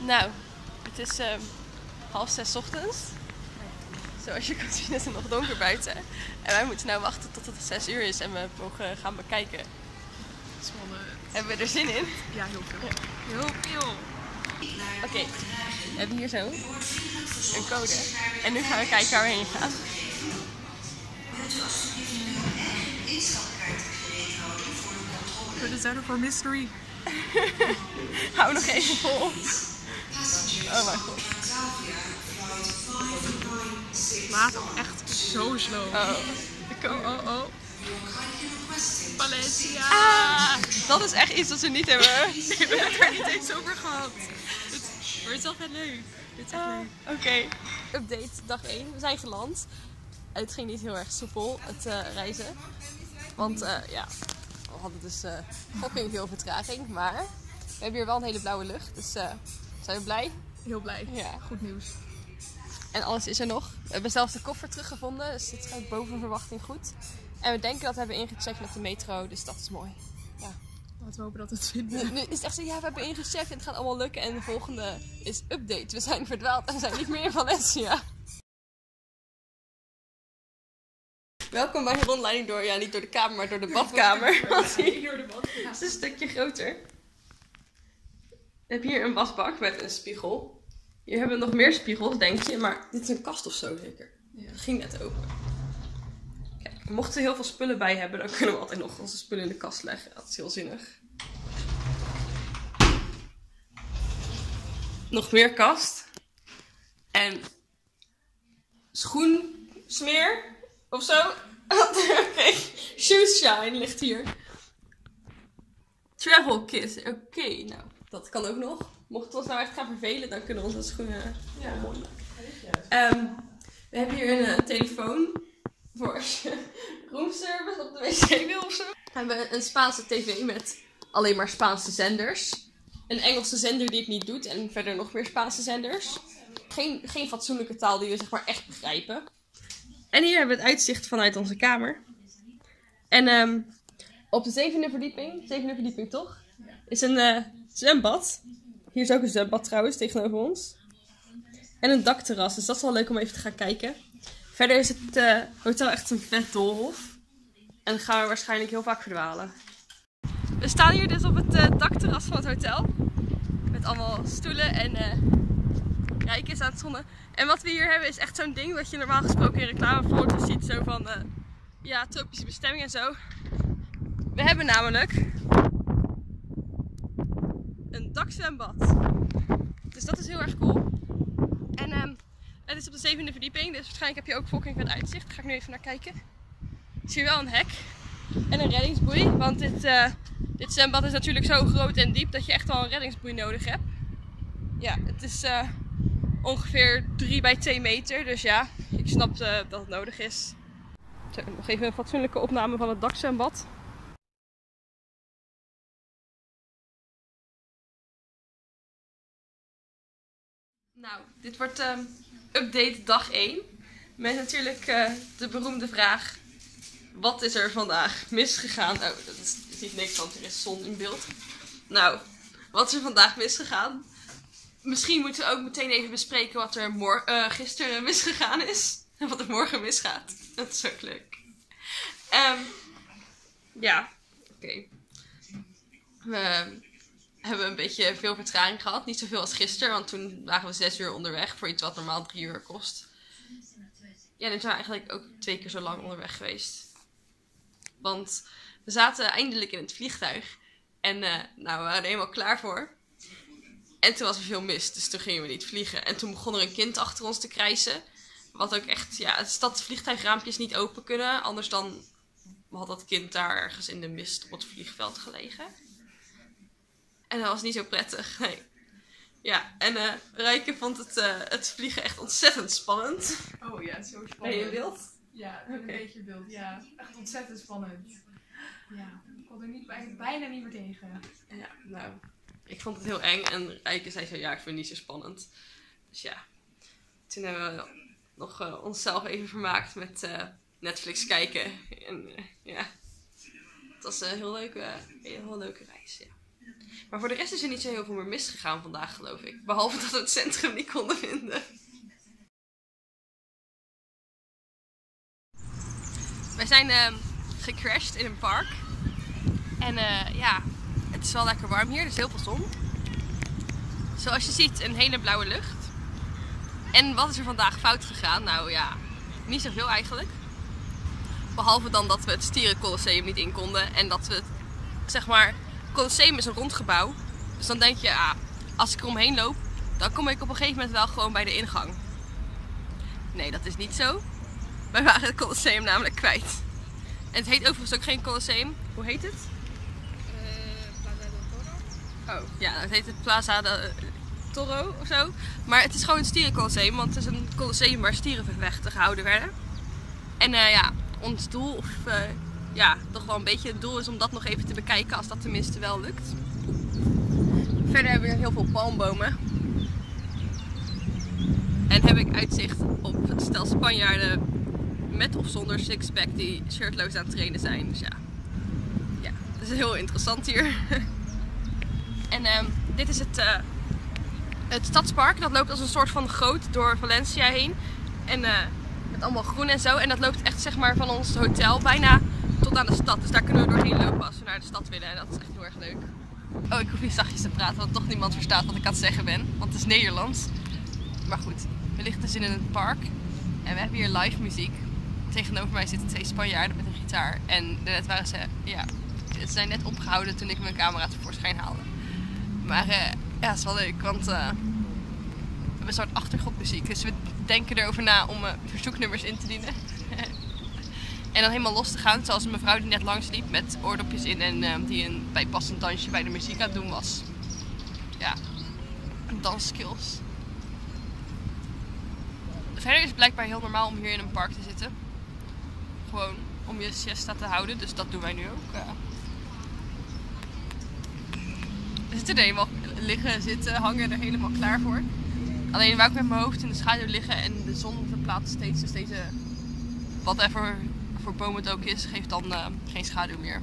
Nou, het is ehm, half zes ochtends. Zoals je kan zien is het nog donker buiten. En wij moeten nou wachten tot het zes uur is en we mogen gaan bekijken. Spannend. Hebben we er zin in? Ja, heel veel. Heel veel. Oké, we hebben hier zo een code. En nu gaan we kijken waar we heen gaan. We zijn voor mystery. Hou nog even vol. Oh mijn god. Ook echt zo slow. Oh, code. oh, oh. Valencia. Ah, dat is echt iets dat we niet hebben. Nee, we hebben het er niet eens over gehad. Het, maar het is wel vet leuk. Dit is echt Ah, leuk. Oké, update dag 1. We zijn geland. Het ging niet heel erg soepel, het eh, reizen. Want eh, ja, we hadden dus eh fucking veel vertraging. Maar we hebben hier wel een hele blauwe lucht. Dus zijn we blij. Heel blij. Ja. Goed nieuws. En alles is er nog. We hebben zelfs de koffer teruggevonden. Dus het gaat boven verwachting goed. En we denken dat we hebben ingecheckt met de metro. Dus dat is mooi. Laten we hopen dat we het vinden. Nu, nu is het echt zo, ja, we hebben ingecheckt en het gaat allemaal lukken. En de volgende is update. We zijn verdwaald en we zijn niet meer in Valencia. Welkom bij een rondleiding door, ja, niet door de kamer, maar door de badkamer. Want hier door de bad. is een stukje groter. Je hebt hier een wasbak met een spiegel. Hier hebben we nog meer spiegels, denk je. Maar dit is een kast of zo, zeker. Ja. Dat ging net open. Kijk, mochten we heel veel spullen bij hebben, dan kunnen we altijd nog onze spullen in de kast leggen. Dat is heel zinnig. Nog meer kast. En schoensmeer of zo. Oké, shoes shine ligt hier. Travel kit. Oké, nou, dat kan ook nog. Mocht we ons nou echt gaan vervelen, dan kunnen we onze schoenen Ja. mooi maken. Ehm, we hebben hier een eh, telefoon voor als je roomservice op de wc wil of zo. We hebben een Spaanse tv met alleen maar Spaanse zenders. Een Engelse zender die het niet doet en verder nog meer Spaanse zenders. Geen, geen fatsoenlijke taal die we zeg maar echt begrijpen. En hier hebben we het uitzicht vanuit onze kamer. En ehm, op de zevende verdieping, zevende verdieping toch, is een eh, zwembad. Hier is ook een zwembad trouwens tegenover ons. En een dakterras, dus dat is wel leuk om even te gaan kijken. Verder is het eh, hotel echt een vet doolhof. En gaan we waarschijnlijk heel vaak verdwalen. We staan hier dus op het eh, dakterras van het hotel. Met allemaal stoelen en eh rijkers aan het zonnen. En wat we hier hebben is echt zo'n ding wat je normaal gesproken in reclamefoto's ziet. Zo van, ja, tropische bestemming en zo. We hebben namelijk een dakzwembad. Dus dat is heel erg cool. En ehm, het is op de zevende verdieping, dus waarschijnlijk heb je ook fucking vet uitzicht. Daar ga ik nu even naar kijken. Ik zie wel een hek en een reddingsboei. Want dit, eh, dit zwembad is natuurlijk zo groot en diep dat je echt wel een reddingsboei nodig hebt. Ja, het is eh, ongeveer 3 bij 2 meter. Dus ja, ik snap eh, dat het nodig is. Zo, nog even een fatsoenlijke opname van het dakzwembad. Nou, dit wordt ehm, update dag 1. Met natuurlijk eh, de beroemde vraag: wat is er vandaag misgegaan? Oh, dat is, niet niks, want er is zon in beeld. Nou, wat is er vandaag misgegaan? Misschien moeten we ook meteen even bespreken wat er eh, gisteren misgegaan is. En wat er morgen misgaat. Dat is ook leuk. Ehm, ja, oké. We hebben een beetje veel vertraging gehad. Niet zoveel als gisteren, want toen waren we zes uur onderweg voor iets wat normaal drie uur kost. Ja, toen zijn we eigenlijk ook twee keer zo lang onderweg geweest. Want we zaten eindelijk in het vliegtuig. En eh, nou, we waren er helemaal klaar voor. En toen was er veel mist, dus toen gingen we niet vliegen. En toen begon er een kind achter ons te krijsen. Wat ook echt, ja, het is dat vliegtuigraampjes niet open kunnen. Anders dan had dat kind daar ergens in de mist op het vliegveld gelegen. En dat was niet zo prettig, nee. Ja, en eh Rijke vond het, eh, het vliegen echt ontzettend spannend. Oh ja, zo spannend. Ben je beeld? Ja, een beetje beeld. Ja, echt ontzettend spannend. Ja, ik kon er niet, bij- bijna niet meer tegen. Ja, nou, ik vond het heel eng. En Rijke zei zo, ja, ik vind het niet zo spannend. Dus ja, toen hebben we nog eh, onszelf even vermaakt met Netflix kijken. En ja, het was een heel leuke, heel leuke reis, ja. Maar voor de rest is er niet zo heel veel meer misgegaan vandaag, geloof ik. Behalve dat we het centrum niet konden vinden. Wij zijn ehm, gecrashed in een park. En eh, ja, het is wel lekker warm hier, er is heel veel zon. Zoals je ziet, een hele blauwe lucht. En wat is er vandaag fout gegaan? Nou ja, niet zoveel eigenlijk. Behalve dan dat we het Stierencolosseum niet in konden. En dat we zeg maar, Colosseum is een rond gebouw. Dus dan denk je, ah, als ik eromheen loop, dan kom ik op een gegeven moment wel gewoon bij de ingang. Nee, dat is niet zo. Wij waren het Colosseum namelijk kwijt. En het heet overigens ook geen Colosseum. Hoe heet het? Plaza del Toro. Oh, ja, het heet het Plaza de Toro of zo. Maar het is gewoon een stierencolosseum, want het is een colosseum waar stierenvechten gehouden werden. En eh, ja, ons doel, of eh, ja, toch wel een beetje het doel is om dat nog even te bekijken als dat tenminste wel lukt. Verder hebben we heel veel palmbomen. En heb ik uitzicht op het stel Spanjaarden met of zonder sixpack die shirtloos aan het trainen zijn. Dus ja, ja het is heel interessant hier. en ehm, dit is het, eh, het stadspark. Dat loopt als een soort van groot door Valencia heen. En eh, met allemaal groen en zo. En dat loopt echt zeg maar van ons hotel bijna aan de stad. Dus daar kunnen we doorheen lopen als we naar de stad willen. En dat is echt heel erg leuk. Oh, ik hoef niet zachtjes te praten, want toch niemand verstaat wat ik aan het zeggen ben. Want het is Nederlands. Maar goed, we liggen dus in een park. En we hebben hier live muziek. Tegenover mij zitten twee Spanjaarden met een gitaar. En net waren ze, ja, ze zijn net opgehouden toen ik mijn camera tevoorschijn haalde. Maar eh, ja, het is wel leuk, want eh, we hebben een soort achtergrondmuziek. Dus we denken erover na om eh, verzoeknummers in te dienen. En dan helemaal los te gaan, zoals een mevrouw die net langs liep met oordopjes in en eh, die een bijpassend dansje bij de muziek aan het doen was. Ja, dansskills. Verder is het blijkbaar heel normaal om hier in een park te zitten. Gewoon om je siesta te houden, dus dat doen wij nu ook. eh. We zitten er helemaal liggen, zitten, hangen er helemaal klaar voor. Alleen wou ik met mijn hoofd in de schaduw liggen en de zon verplaatst steeds. Dus deze, whatever voor boom het ook is, geeft dan eh, geen schaduw meer.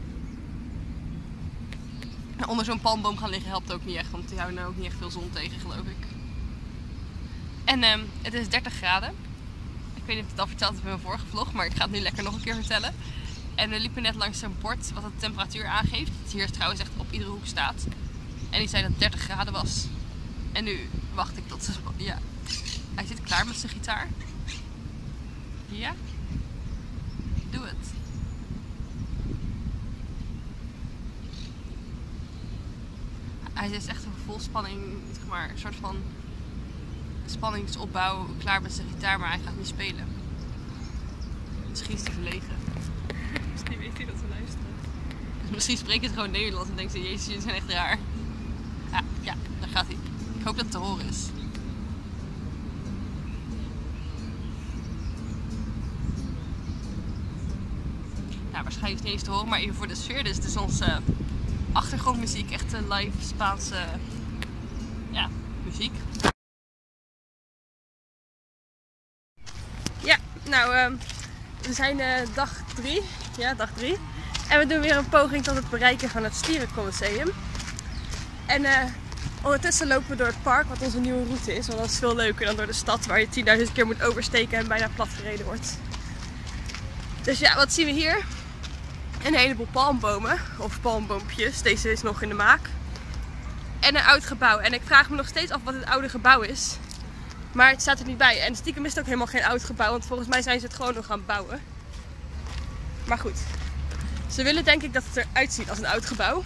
Onder zo'n palmboom gaan liggen helpt ook niet echt, want die houden ook niet echt veel zon tegen, geloof ik. En ehm, het is 30 graden. Ik weet niet of ik het al verteld heb in mijn vorige vlog, maar ik ga het nu lekker nog een keer vertellen. En we liepen net langs zo'n bord wat de temperatuur aangeeft. Dat hier trouwens echt op iedere hoek staat. En die zei dat het 30 graden was. En nu wacht ik tot ze... Ja. Hij zit klaar met zijn gitaar. Ja. Doe het. Hij is echt een vol spanning, zeg maar, een soort van spanningsopbouw klaar met zijn gitaar, maar hij gaat niet spelen. Misschien is hij verlegen. Misschien weet hij dat we luisteren. Dus misschien spreekt hij gewoon Nederlands en denkt hij, jezus, jullie zijn echt raar. Ja, ja, daar gaat hij. Ik hoop dat het te horen is. Nou, waarschijnlijk niet eens te horen, maar even voor de sfeer. Dus het is onze achtergrondmuziek, echt live Spaanse ja, muziek. Ja, nou, ehm, we zijn eh, dag drie. Ja, dag drie. En we doen weer een poging tot het bereiken van het Stierencolosseum. En eh, ondertussen lopen we door het park, wat onze nieuwe route is. Want dat is veel leuker dan door de stad, waar je 10.000 keer moet oversteken en bijna plat gereden wordt. Dus ja, wat zien we hier? Een heleboel palmbomen, of palmboompjes. Deze is nog in de maak. En een oud gebouw. En ik vraag me nog steeds af wat het oude gebouw is. Maar het staat er niet bij. En stiekem is het ook helemaal geen oud gebouw, want volgens mij zijn ze het gewoon nog aan het bouwen. Maar goed. Ze willen denk ik dat het eruit ziet als een oud gebouw.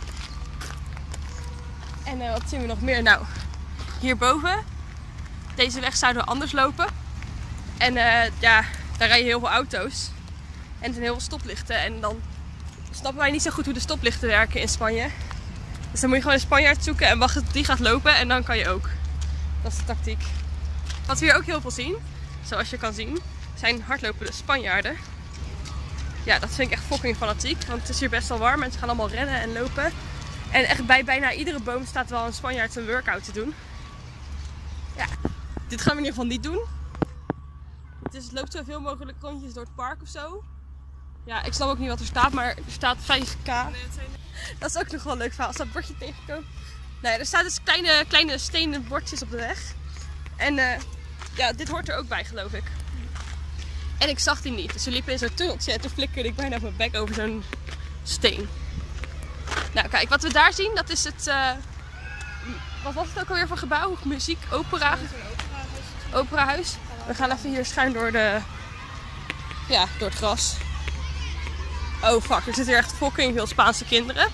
En eh, wat zien we nog meer? Nou, hierboven. Deze weg zouden we anders lopen. En eh, ja, daar rijden heel veel auto's. En er zijn heel veel stoplichten. En dan snappen wij niet zo goed hoe de stoplichten werken in Spanje. Dus dan moet je gewoon een Spanjaard zoeken en wachten tot die gaat lopen. En dan kan je ook. Dat is de tactiek. Wat we hier ook heel veel zien, zoals je kan zien, zijn hardlopende Spanjaarden. Ja, dat vind ik echt fucking fanatiek, want het is hier best wel warm en ze gaan allemaal rennen en lopen. En echt bij bijna iedere boom staat wel een Spanjaard zijn workout te doen. Ja, dit gaan we in ieder geval niet doen. Dus loopt zoveel mogelijk rondjes door het park of zo. Ja, ik snap ook niet wat er staat, maar er staat 5k. Nee, het zijn dat is ook nog wel leuk verhaal. Als dat bordje tegenkomt. Nou ja, er staan dus kleine, kleine stenen bordjes op de weg. En eh, ja, dit hoort er ook bij, geloof ik. En ik zag die niet. Dus we liepen in zo'n tunneltje en toen flikkerde ik bijna mijn bek over zo'n steen. Nou, kijk, wat we daar zien, dat is het. eh, wat was het ook alweer voor gebouw? Muziek, opera, operahuis. We gaan even hier schuin door de. Ja, door het gras. Oh fuck, er zitten hier echt fucking veel Spaanse kinderen.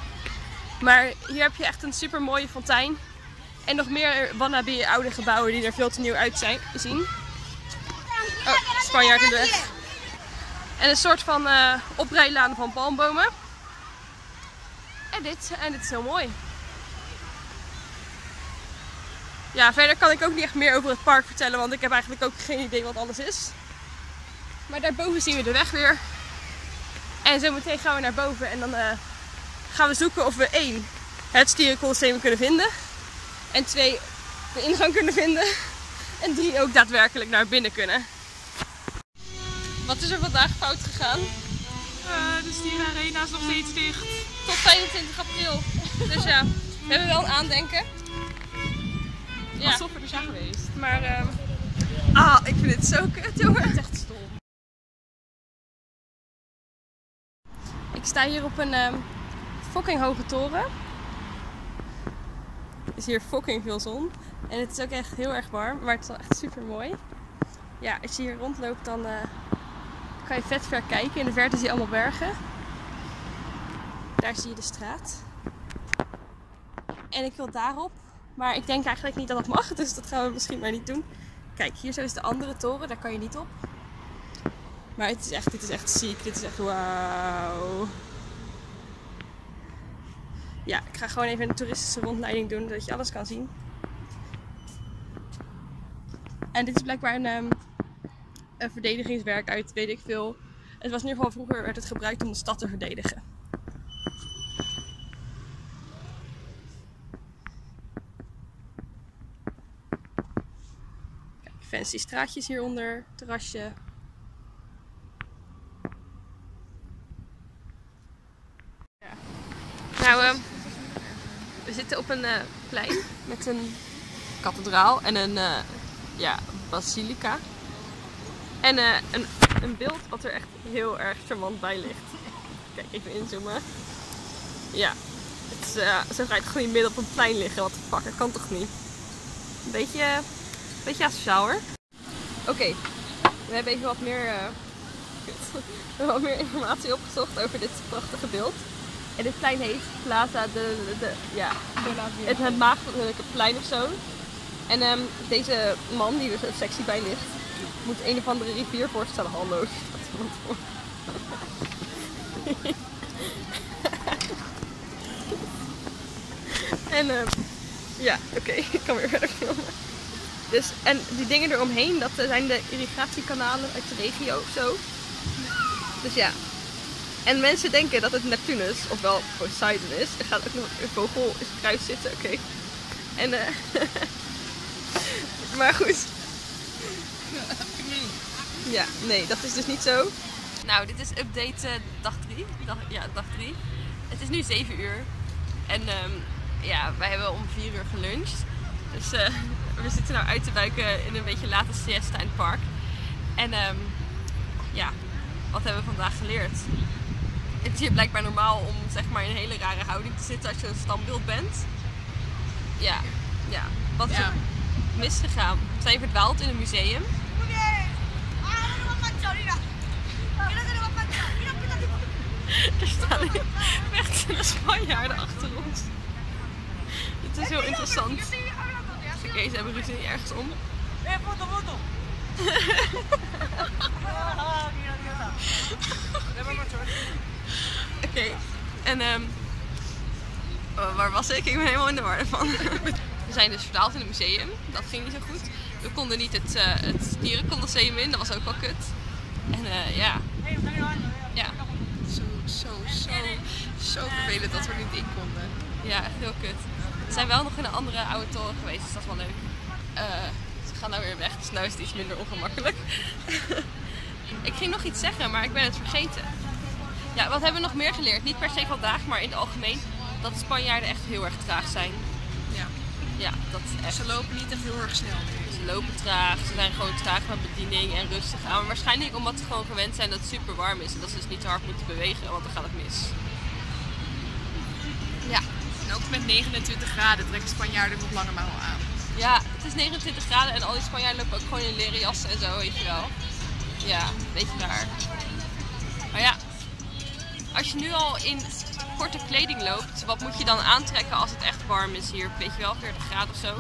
Maar hier heb je echt een super mooie fontein. En nog meer wannabe oude gebouwen die er veel te nieuw uit zijn, zien. Oh, Spanjaard in de weg. En een soort van eh oprijlaan van palmbomen. En dit, en dit is heel mooi. Ja, verder kan ik ook niet echt meer over het park vertellen, want ik heb eigenlijk ook geen idee wat alles is. Maar daarboven zien we de weg weer. En zo meteen gaan we naar boven en dan eh, gaan we zoeken of we één, het Stierencolosseum kunnen vinden. En twee, de ingang kunnen vinden. En drie, ook daadwerkelijk naar binnen kunnen. Wat is er vandaag fout gegaan? Eh, de Stierenarena is nog steeds dicht. Tot 25 april. Dus ja, we hebben wel een aandenken. Ja, Alsof we er zijn geweest. maar... ehm, Ah, ik vind het zo kut, jongen. Het is echt Ik sta hier op een ehm, fucking hoge toren. Er is hier fucking veel zon. En het is ook echt heel erg warm, maar het is wel echt super mooi. Ja, als je hier rondloopt dan eh, kan je vet ver kijken. In de verte zie je allemaal bergen. Daar zie je de straat. En ik wil daarop. Maar ik denk eigenlijk niet dat dat mag, dus dat gaan we misschien maar niet doen. Kijk, hier zo is de andere toren, daar kan je niet op. Maar het is echt, dit is echt ziek. Dit is echt wauw. Ja, ik ga gewoon even een toeristische rondleiding doen, zodat je alles kan zien. En dit is blijkbaar een, ehm, een verdedigingswerk uit, weet ik veel. Het was in ieder geval vroeger werd het gebruikt om de stad te verdedigen. Kijk, fancy straatjes hieronder, terrasje. Ja. Nou, ehm, we op een eh, plein met een kathedraal en een eh, ja, basilica. En eh, een, een beeld wat er echt heel erg charmant bij ligt. Kijk, even inzoomen. Ja, het is, zo ga toch gewoon midden op een plein liggen. Wat de fuck, dat kan toch niet? Een beetje, beetje asociaal hoor. Oké, we hebben even wat meer, wat meer informatie opgezocht over dit prachtige beeld. En dit plein heet Plaza de, de, de- ja, het, het maagdelijke plein of zo. En ehm, deze man die er zo sexy bij ligt, moet een of andere rivier voorstellen. Hallo, voor. en ehm, ja, oké, ik kan weer verder filmen. Dus, en die dingen eromheen, dat zijn de irrigatiekanalen uit de regio of zo. Dus ja. En mensen denken dat het Neptunus, ofwel Poseidon is. Er gaat ook nog een vogel in het kruis zitten, oké. En eh maar goed. Ja, nee, dat is dus niet zo. Nou, dit is update eh, dag 3. Dag, ja, dag 3. Het is nu 7 uur. En ehm, ja, wij hebben om 4 uur geluncht. Dus eh, we zitten nou uit te buiken in een beetje late siesta in het park. En ehm, ja, wat hebben we vandaag geleerd? Het is hier blijkbaar normaal om zeg maar in een hele rare houding te zitten als je een standbeeld bent. Ja, ja. Wat is Ja. er misgegaan? Zijn verdwaald in een museum. Er staan echt de Spanjaarden achter ons. Het is heel interessant. Oké, ze hebben ruzie ergens om. En oh, waar was ik? Ik ben helemaal in de war ervan. We zijn dus verdwaald in een museum. Dat ging niet zo goed. We konden niet het, eh het in. Dat was ook wel kut. En eh, ja. Ja, Zo, zo, zo, zo vervelend dat we er niet in konden. Ja, echt heel kut. We zijn wel nog in een andere oude toren geweest, dus dat is wel leuk. Eh, ze gaan nou weer weg, dus nu is het iets minder ongemakkelijk. ik ging nog iets zeggen, maar ik ben het vergeten. Ja, wat hebben we nog meer geleerd? Niet per se vandaag, maar in het algemeen. dat Spanjaarden echt heel erg traag zijn. Ja. Ja, dat is echt. Ze lopen niet echt heel erg snel meer. Ze lopen traag, ze zijn gewoon traag met bediening en rustig aan. Maar waarschijnlijk omdat ze gewoon gewend zijn dat het super warm is en dat ze dus niet te hard moeten bewegen, want dan gaat het mis. Ja, En ook met 29 graden trekken Spanjaarden nog langer mouwen aan. ja, het is 29 graden en al die Spanjaarden lopen ook gewoon in leren jassen en zo, weet je wel. Ja, een beetje raar. Maar ja, als je nu al in korte kleding loopt, wat moet je dan aantrekken als het echt warm is hier? Weet je wel, 40 graden of zo?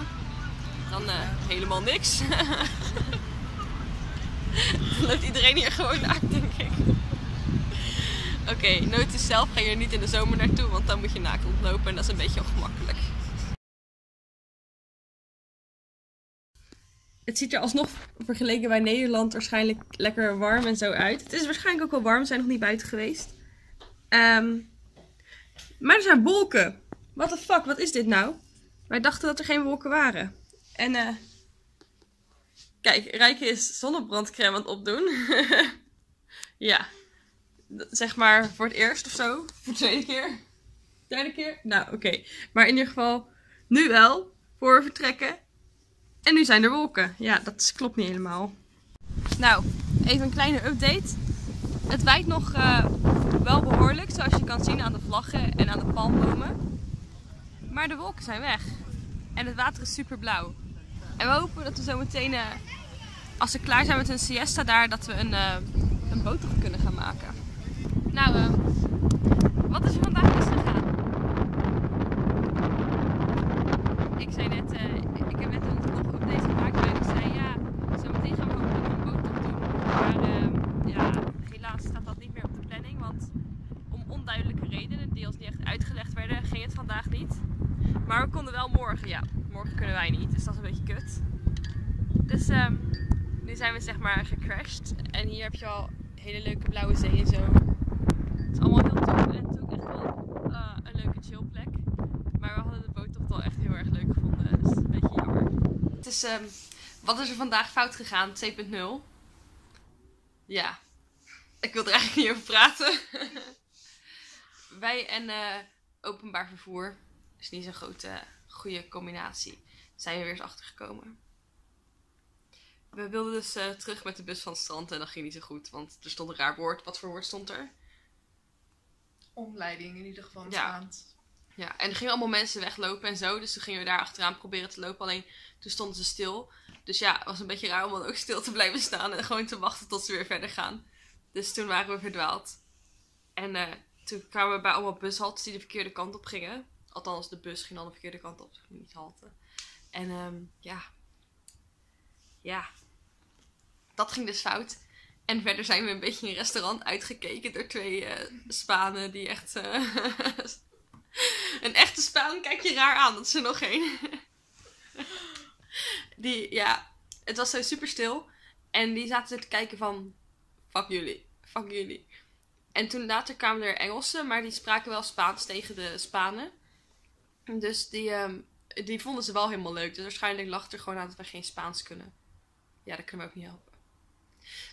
Dan eh, helemaal niks. dan loopt iedereen hier gewoon naar, denk ik. Oké, notice zelf ga je er niet in de zomer naartoe, want dan moet je naakt rondlopen en dat is een beetje ongemakkelijk. Het ziet er alsnog vergeleken bij Nederland waarschijnlijk lekker warm en zo uit. Het is waarschijnlijk ook wel warm, we zijn nog niet buiten geweest. Ehm, maar er zijn wolken. What the fuck, wat is dit nou? Wij dachten dat er geen wolken waren. En eh. kijk, Rijke is zonnebrandcrème aan het opdoen. ja. Zeg maar voor het eerst of zo. Voor de tweede keer. Derde keer. Nou, oké. Maar in ieder geval, nu wel. Voor vertrekken. En nu zijn er wolken. Ja, dat klopt niet helemaal. Nou, even een kleine update. Het waait nog eh, wel behoorlijk, zoals je kan zien aan de vlaggen en aan de palmbomen. Maar de wolken zijn weg. En het water is super blauw. En we hopen dat we zo meteen, eh, als we klaar zijn met een siesta daar, dat we een, eh een boottocht kunnen gaan maken. Nou, wat is er vandaag misgegaan? Ik zei net een nog update gemaakt waarin ik zei, ja, zo meteen gaan we hopelijk een boottocht doen. Maar eh, ja, helaas staat dat niet meer op de planning, want om onduidelijke redenen, die ons niet echt uitgelegd werden, ging het vandaag niet. Maar we konden wel morgen, ja, morgen kunnen wij niet, dus dat is een beetje kut. Dus ehm, nu zijn we zeg maar gecrashed en hier heb je al hele leuke blauwe zee en zo. Het is allemaal heel tof en het is ook echt wel eh, een leuke chillplek. Maar we hadden de boot toch wel echt heel erg leuk gevonden. Dus een beetje jammer. Is, ehm, wat is er vandaag fout gegaan? 2.0. Ja. Ik wil er eigenlijk niet over praten. Wij en eh, openbaar vervoer. Is niet zo'n grote, goede combinatie. Zijn we weer eens achtergekomen. We wilden dus eh, terug met de bus van het strand en dat ging niet zo goed. Want er stond een raar woord. Wat voor woord stond er? Omleiding in ieder geval Ja. staand. Ja, en er gingen allemaal mensen weglopen en zo. Dus toen gingen we daar achteraan proberen te lopen. Alleen toen stonden ze stil. Dus ja, het was een beetje raar om dan ook stil te blijven staan. En gewoon te wachten tot ze weer verder gaan. Dus toen waren we verdwaald. En eh, toen kwamen we bij allemaal bushaltes die de verkeerde kant op gingen. Althans, de bus ging dan de verkeerde kant op. Ging niet halten. En ehm, ja. Ja. Dat ging dus fout. En verder zijn we een beetje in een restaurant uitgekeken door twee eh, Spanen die echt... eh, een echte Spaan kijk je raar aan, dat is er nog één. die, ja, het was zo super stil. En die zaten te kijken van, fuck jullie, fuck jullie. En toen later kwamen er Engelsen, maar die spraken wel Spaans tegen de Spanen. Dus die, ehm, die vonden ze wel helemaal leuk. Dus waarschijnlijk lag er gewoon aan dat we geen Spaans kunnen. Ja, dat kunnen we ook niet helpen.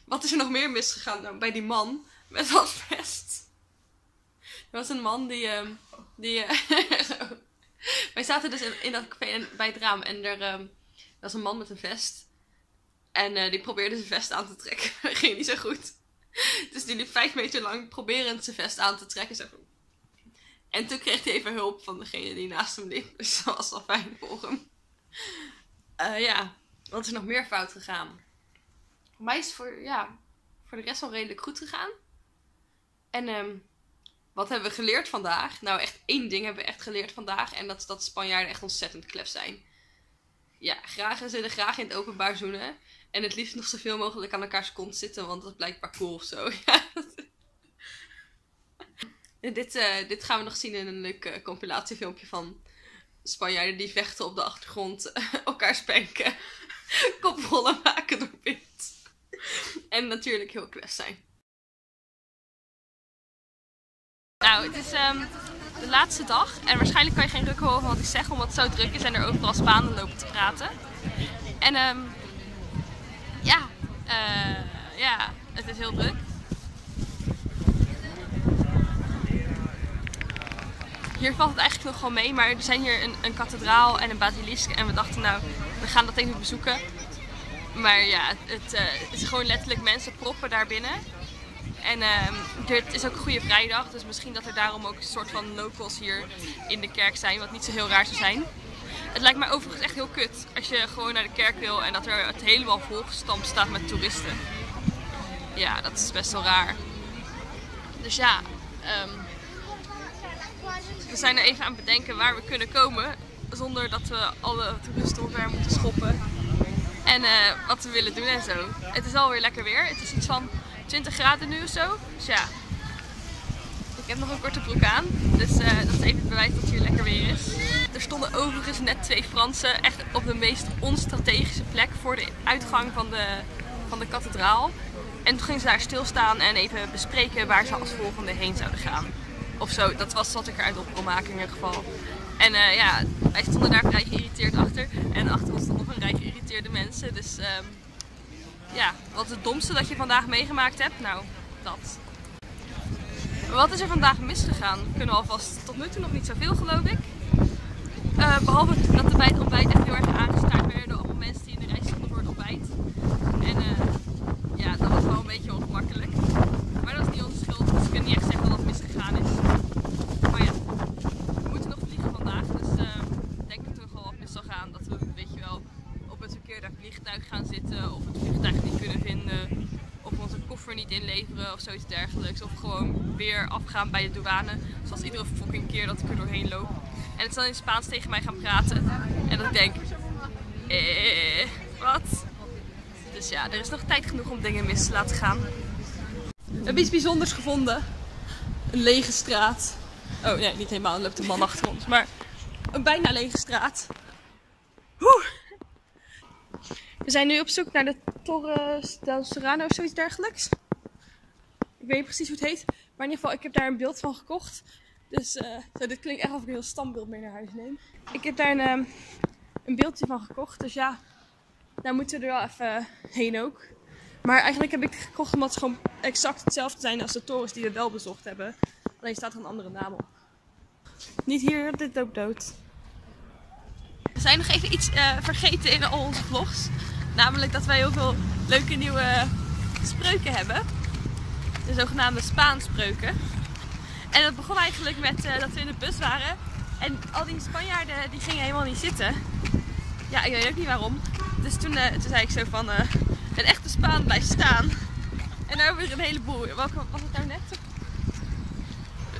Wat is er nog meer misgegaan nou, bij die man met dat vest? Er was een man die... ehm, die eh, Wij zaten dus in, dat café bij het raam en er ehm, was een man met een vest. En eh, die probeerde zijn vest aan te trekken. Dat ging niet zo goed. Dus die liep vijf meter lang proberend zijn vest aan te trekken. Zo. En toen kreeg hij even hulp van degene die naast hem liep. Dus dat was wel fijn voor hem. Eh, ja, wat is nog meer fout gegaan? Voor mij is voor, ja, voor de rest wel redelijk goed gegaan. En ehm, wat hebben we geleerd vandaag? Nou, echt één ding hebben we echt geleerd vandaag. En dat is dat Spanjaarden echt ontzettend klef zijn. Ja, graag en ze willen graag in het openbaar zoenen. En het liefst nog zoveel mogelijk aan elkaars kont zitten, want dat is blijkbaar cool of zo. Ja, dit, eh, dit gaan we nog zien in een leuk eh, compilatiefilmpje van Spanjaarden die vechten op de achtergrond, elkaar spanken, koprollen maken door wind. En natuurlijk heel klef zijn. Nou, het is ehm, de laatste dag en waarschijnlijk kan je geen ruk horen van wat ik zeg, omdat het zo druk is en er overal Spanen lopen te praten. En ehm ja, eh, ja, het is heel druk. Hier valt het eigenlijk nog wel mee, maar er zijn hier een, een kathedraal en een basilisk. En we dachten nou, we gaan dat even bezoeken. Maar ja, het, het is gewoon letterlijk mensen proppen daar binnen. En ehm, het is ook goede vrijdag, dus misschien dat er daarom ook een soort van locals hier in de kerk zijn, wat niet zo heel raar zou zijn. Het lijkt mij overigens echt heel kut als je gewoon naar de kerk wil en dat er het helemaal volgestampt staat met toeristen. Ja, dat is best wel raar. Dus ja, ehm, we zijn er even aan het bedenken waar we kunnen komen zonder dat we alle toeristen omver moeten schoppen. En eh, wat we willen doen en zo. Het is alweer lekker weer. Het is iets van 20 graden nu of zo. Dus ja, ik heb nog een korte broek aan. Dus eh, dat is even het bewijs dat het hier lekker weer is. Er stonden overigens net twee Fransen echt op de meest onstrategische plek voor de uitgang van de, van de kathedraal. En toen gingen ze daar stilstaan en even bespreken waar ze als volgende heen zouden gaan. Of zo, dat was wat ik eruit op kon maken in ieder geval. En uh, ja, wij stonden daar vrij geïrriteerd achter. En achter ons stonden nog een rij geïrriteerde mensen. Dus um, ja, wat is het domste dat je vandaag meegemaakt hebt? Nou, dat. Wat is er vandaag misgegaan? Kunnen we alvast tot nu toe nog niet zoveel geloof ik. Uh, behalve dat er bij het ontbijt echt heel erg aangestaard werden allemaal mensen die in de rij stonden voor het ontbijt. En uh, ja, dat was wel een beetje ongemakkelijk. Maar dat is niet onze schuld, kunnen niet echt zeggen dat het misgegaan is. Maar ja, we moeten nog vliegen vandaag, dus uh, ik denk dat er wel wat mis zal gaan. Dat we, weet je wel, op het verkeerde vliegtuig gaan zitten of het vliegtuig niet kunnen vinden. Of onze koffer niet inleveren of zoiets dergelijks. Of gewoon weer afgaan bij de douane. Zoals iedere fucking keer dat ik er doorheen loop. En het zal in Spaans tegen mij gaan praten. En dat ik denk, eh, wat? Dus ja, er is nog tijd genoeg om dingen mis te laten gaan. We hebben iets bijzonders gevonden. Een lege straat. Oh nee, niet helemaal. Er loopt een man achter ons. Maar een bijna lege straat. We zijn nu op zoek naar de Torre del Serrano of zoiets dergelijks. Ik weet niet precies hoe het heet. Maar in ieder geval, ik heb daar een beeld van gekocht. Dus uh, zo, dit klinkt echt alsof ik een heel standbeeld mee naar huis neem. Ik heb daar een, um, een beeldje van gekocht. Dus ja, daar moeten we er wel even heen ook. Maar eigenlijk heb ik gekocht omdat ze gewoon exact hetzelfde zijn als de torens die we wel bezocht hebben. Alleen staat er een andere naam op. Niet hier, dit loopt dood. We zijn nog even iets uh, vergeten in al onze vlogs. Namelijk dat wij heel veel leuke nieuwe spreuken hebben. De zogenaamde Spaanspreuken. En dat begon eigenlijk met uh, dat we in de bus waren. En al die Spanjaarden die gingen helemaal niet zitten. Ja, ik weet ook niet waarom. Dus toen, uh, toen zei ik zo van, uh, een echte Spaan blijft staan. En daar hebben we er een heleboel. Welke was het nou net?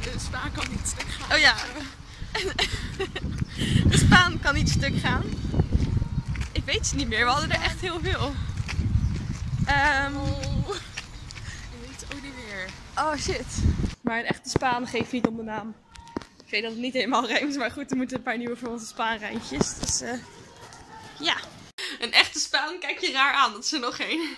De Spaan kan niet stuk gaan. Oh ja. de Spaan kan niet stuk gaan. Ik weet ze niet meer. We hadden er echt heel veel. Um, oh. Ik weet het ook niet meer. Oh shit. Maar een echte Spaan geeft niet om de naam. Ik weet dat het niet helemaal rijmt, maar goed, er moeten een paar nieuwe voor onze Spaanrijntjes. Dus uh, ja. Een echte Spaan kijk je raar aan, dat er nog één.